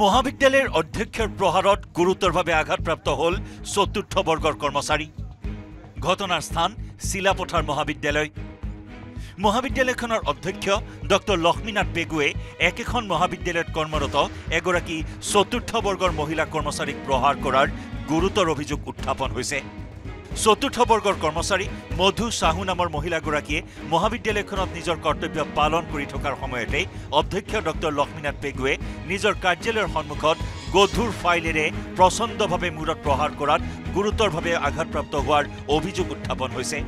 মহাবিদ্যালয়ৰ অধ্যক্ষৰ প্ৰহাৰত গুৰুতৰভাৱে আঘাতপ্ৰাপ্ত হ'ল চতুৰ্থ বৰ্গৰ কৰ্মচাৰী ঘটনাৰ স্থান চিলাপথাৰ মহাবিদ্যালয়। মহাবিদ্যালয়খনৰ অধ্যক্ষ ডক্টৰ লক্ষ্মীনাথ পেগুৱে একেখন মহাবিদ্যালয়ত কৰ্মৰত এগৰাকী চতুৰ্থ বৰ্গৰ মহিলা কৰ্মচাৰীক প্ৰহাৰ কৰাৰ গুৰুতৰ অভিযোগ উত্থাপন হৈছে। চতুৰ্থ বৰ্গৰ কৰ্মচাৰী মধু চাহু নামৰ মহিলাগৰাকীয়ে মহাবিদ্যালয়খনত নিজৰ কৰ্তব্য পালন কৰি থকাৰ সময়তে অধ্যক্ষ ডক্টৰ লক্ষ্মীনাথ পেগুৱে নিজৰ কাৰ্যালয়ৰ সন্মুখত গধুৰ ফাইলেৰে প্ৰচণ্ডভাৱে মূৰত প্ৰহাৰ কৰাত গুৰুতৰভাৱে আঘাতপ্ৰাপ্ত হোৱাৰ অভিযোগ উত্থাপন হৈছে।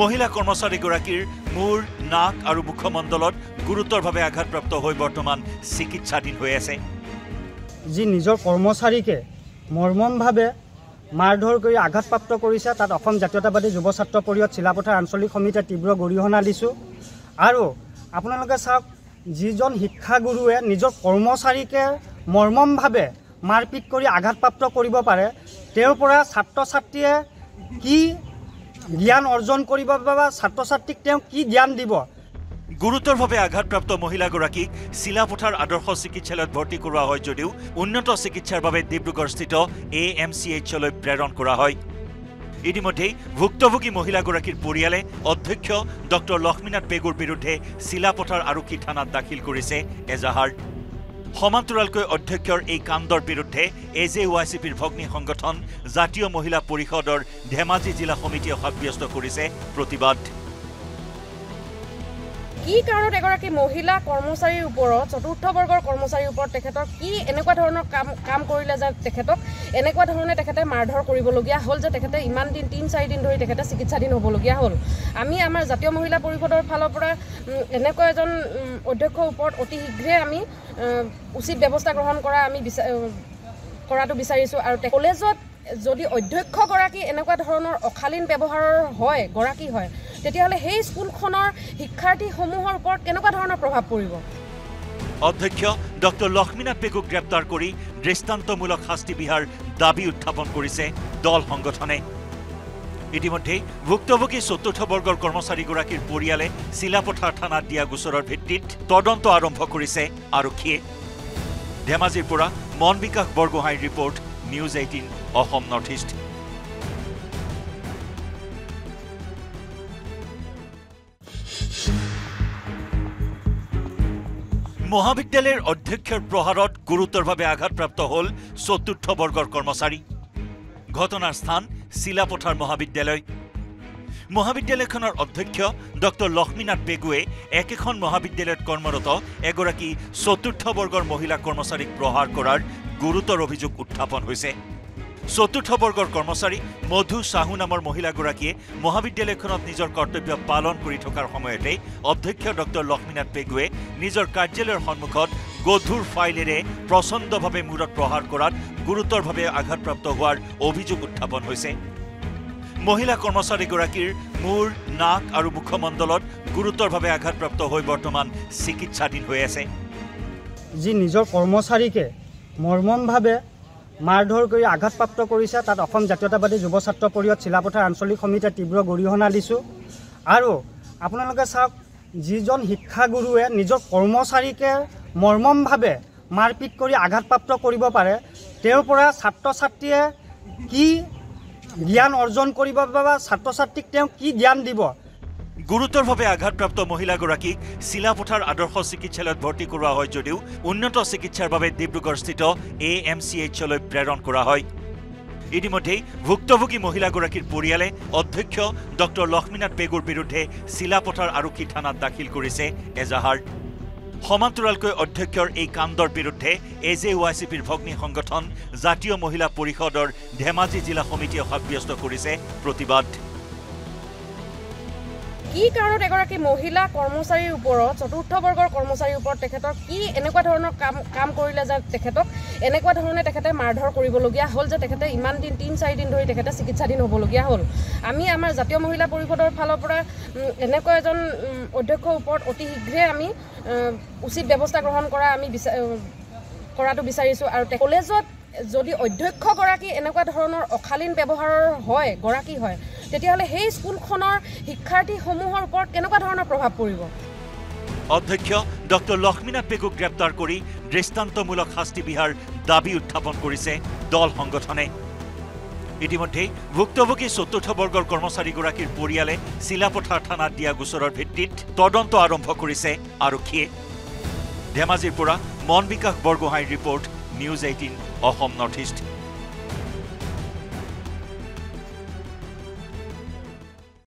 মহিলা কৰ্মচাৰীগৰাকীৰ মূৰ নাক আৰু মুখমণ্ডলত গুৰুতৰভাৱে আঘাতপ্ৰাপ্ত হৈ বৰ্তমান চিকিৎসাধীন হৈ আছে। যি নিজৰ কৰ্মচাৰীকে মৰ্মমভাৱে মাৰধৰ কৰি আঘাতপ্ৰাপ্ত কৰিছে। তাত অসম জাতীয়তাবাদী যুৱ ছাত্ৰ পৰিষদ চিলাপথাৰ আঞ্চলিক সমিতিয়ে তীব্ৰ গৰিহণা দিছোঁ। আৰু আপোনালোকে চাওক যিজন শিক্ষাগুৰুৱে নিজৰ কৰ্মচাৰীকে মৰ্মমভাৱে মাৰপিট কৰি আঘাতপ্ৰাপ্ত কৰিব পাৰে তেওঁৰ পৰা ছাত্ৰ ছাত্ৰীয়ে কি জ্ঞান অৰ্জন কৰিব বা ছাত্ৰ ছাত্ৰীক তেওঁ কি জ্ঞান দিব গুৰুতৰভাৱে আঘাতপ্ৰাপ্ত মহিলাগৰাকীক চিলাপথাৰ আদৰ্শ চিকিৎসালয়ত ভৰ্তি কৰোৱা হয় যদিও উন্নত চিকিৎসাৰ বাবে ডিব্ৰুগড়স্থিত এ এম চি এইচলৈ প্ৰেৰণ কৰা হয়। ইতিমধ্যেই ভুক্তভোগী মহিলাগৰাকীৰ পৰিয়ালে অধ্যক্ষ ডক্টৰ লক্ষ্মীনাথ পেগুৰ বিৰুদ্ধে চিলাপথাৰ আৰক্ষী থানাত দাখিল কৰিছে এজাহাৰ। সমান্তৰালকৈ অধ্যক্ষৰ এই কাণ্ডৰ বিৰুদ্ধে এ জে ৱাই চি পিৰ ভগ্নী সংগঠন জাতীয় মহিলা পৰিষদৰ ধেমাজি জিলা সমিতিয়ে সাব্যস্ত কৰিছে প্ৰতিবাদ। কি কাৰণত এগৰাকী মহিলা কৰ্মচাৰীৰ ওপৰত চতুৰ্থ বৰ্গৰ কৰ্মচাৰীৰ ওপৰত তেখেতৰ কি এনেকুৱা ধৰণৰ কাম কাম কৰিলে যে তেখেতক এনেকুৱা ধৰণে তেখেতে মাৰধৰ কৰিবলগীয়া হ'ল যে তেখেতে ইমান দিন তিনি চাৰিদিন ধৰি তেখেতে চিকিৎসাধীন হ'বলগীয়া হ'ল? আমি আমাৰ জাতীয় মহিলা পৰিষদৰ ফালৰ পৰা এনেকুৱা এজন অধ্যক্ষৰ ওপৰত অতি শীঘ্ৰে আমি উচিত ব্যৱস্থা গ্ৰহণ কৰা আমি বিচা উম, কৰাটো বিচাৰিছোঁ আৰু কলেজত যদি অধ্যক্ষগৰাকী এনেকুৱা ধৰণৰ অশালীন ব্যৱহাৰৰ হয় গৰাকী হয় তেতিয়াহ'লে সেই স্কুলখনৰ শিক্ষাৰ্থীসমূহৰ ওপৰত কেনেকুৱা ধৰণৰ প্ৰভাৱ পৰিব? অধ্যক্ষ ডক্টৰ লক্ষ্মীনাথ পেগুক গ্ৰেপ্তাৰ কৰি দৃষ্টান্তমূলক শাস্তি বিহাৰ দাবী উত্থাপন কৰিছে দল সংগঠনে। ইতিমধ্যে ভুক্তভোগী চতুৰ্থ বৰ্গৰ কৰ্মচাৰীগৰাকীৰ পৰিয়ালে চিলাপথাৰ থানাত দিয়া গোচৰৰ ভিত্তিত তদন্ত আৰম্ভ কৰিছে আৰক্ষীয়ে। ধেমাজিৰ পৰা মন বিকাশ বৰগোহাঁইৰ report news eighteen Assam north east. মহাবিদ্যালয়ৰ অধ্যক্ষৰ প্ৰহাৰত গুৰুতৰভাৱে আঘাতপ্ৰাপ্ত হ'ল চতুৰ্থ বৰ্গৰ কৰ্মচাৰী। ঘটনাৰ স্থান চিলাপথাৰ মহাবিদ্যালয়। মহাবিদ্যালয়খনৰ অধ্যক্ষ ডক্টৰ লক্ষ্মীনাথ পেগুৱে একেখন মহাবিদ্যালয়ত কৰ্মৰত এগৰাকী চতুৰ্থ বৰ্গৰ মহিলা কৰ্মচাৰীক প্ৰহাৰ কৰাৰ গুৰুতৰ অভিযোগ উত্থাপন হৈছে। চতুৰ্থ বৰ্গৰ কৰ্মচাৰী মধু চাহু নামৰ মহিলাগৰাকীয়ে মহাবিদ্যালয়খনত নিজৰ কৰ্তব্য পালন কৰি থকাৰ সময়তে অধ্যক্ষ ডক্টৰ লক্ষ্মীনাথ পেগুৱে নিজৰ কাৰ্যালয়ৰ সন্মুখত গধুৰ ফাইলেৰে প্ৰচণ্ডভাৱে মূৰত প্ৰহাৰ কৰাত গুৰুতৰভাৱে আঘাতপ্ৰাপ্ত হোৱাৰ অভিযোগ উত্থাপন হৈছে। মহিলা কৰ্মচাৰীগৰাকীৰ মূৰ নাক আৰু মুখমণ্ডলত গুৰুতৰভাৱে আঘাতপ্ৰাপ্ত হৈ বৰ্তমান চিকিৎসাধীন হৈ আছে। যি নিজৰ কৰ্মচাৰীকে মৰ্মমভাৱে মাৰধৰ কৰি আঘাতপ্ৰাপ্ত কৰিছে। তাত অসম জাতীয়তাবাদী যুৱ ছাত্ৰ পৰিষদ চিলাপথাৰ আঞ্চলিক সমিতিয়ে তীব্ৰ গৰিহণা দিছোঁ। আৰু আপোনালোকে চাওক যিজন শিক্ষাগুৰুৱে নিজৰ কৰ্মচাৰীকে মৰ্মমভাৱে মাৰপিট কৰি আঘাতপ্ৰাপ্ত কৰিব পাৰে তেওঁৰ পৰা ছাত্ৰ ছাত্ৰীয়ে কি জ্ঞান অৰ্জন কৰিব বা ছাত্ৰ ছাত্ৰীক তেওঁ কি জ্ঞান দিব গুৰুতৰভাৱে আঘাতপ্ৰাপ্ত মহিলাগৰাকীক চিলাপথাৰ আদৰ্শ চিকিৎসালয়ত ভৰ্তি কৰোৱা হয় যদিও উন্নত চিকিৎসাৰ বাবে ডিব্ৰুগড়স্থিত এ এম চি এইচলৈ প্ৰেৰণ কৰা হয়। ইতিমধ্যেই ভুক্তভোগী মহিলাগৰাকীৰ পৰিয়ালে অধ্যক্ষ ডক্টৰ লক্ষ্মীনাথ পেগুৰ বিৰুদ্ধে চিলাপথাৰ আৰক্ষী থানাত দাখিল কৰিছে এজাহাৰ। সমান্তৰালকৈ অধ্যক্ষৰ এই কাণ্ডৰ বিৰুদ্ধে এ জে ৱাই চি পিৰ ভগ্নী সংগঠন জাতীয় মহিলা পৰিষদৰ ধেমাজি জিলা সমিতিয়ে সাব্যস্ত কৰিছে প্ৰতিবাদ। কি কাৰণত এগৰাকী মহিলা কৰ্মচাৰীৰ ওপৰত চতুৰ্থ বৰ্গৰ কৰ্মচাৰীৰ ওপৰত তেখেতৰ কি এনেকুৱা ধৰণৰ কাম কাম কৰিলে যে তেখেতক এনেকুৱা ধৰণে তেখেতে মাৰধৰ কৰিবলগীয়া হ'ল যে তেখেতে ইমান দিন তিনি চাৰিদিন ধৰি তেখেতে চিকিৎসাধীন হ'বলগীয়া হ'ল? আমি আমাৰ জাতীয় মহিলা পৰিষদৰ ফালৰ পৰা এনেকুৱা এজন অধ্যক্ষৰ ওপৰত অতি শীঘ্ৰে আমি উচিত ব্যৱস্থা গ্ৰহণ কৰা আমি বিচা উম, কৰাটো বিচাৰিছোঁ। আৰু কলেজত যদি অধ্যক্ষগৰাকী এনেকুৱা ধৰণৰ অশালীন ব্যৱহাৰৰ হয় গৰাকী হয় তেতিয়াহ'লে সেই স্কুলখনৰ শিক্ষাৰ্থীসমূহৰ ওপৰত কেনেকুৱা ধৰণৰ প্ৰভাৱ পৰিব? অধ্যক্ষ ডক্টৰ লক্ষ্মীনাথ পেগুক গ্ৰেপ্তাৰ কৰি দৃষ্টান্তমূলক শাস্তি বিহাৰ দাবী উত্থাপন কৰিছে দল সংগঠনে। ইতিমধ্যে ভুক্তভোগী চতুৰ্থ বৰ্গৰ কৰ্মচাৰীগৰাকীৰ পৰিয়ালে চিলাপথাৰ থানাত দিয়া গোচৰৰ ভিত্তিত তদন্ত আৰম্ভ কৰিছে আৰক্ষীয়ে। ধেমাজিৰ পৰা মন বিকাশ বৰগোহাঁইৰ report news eighteen Assam north east.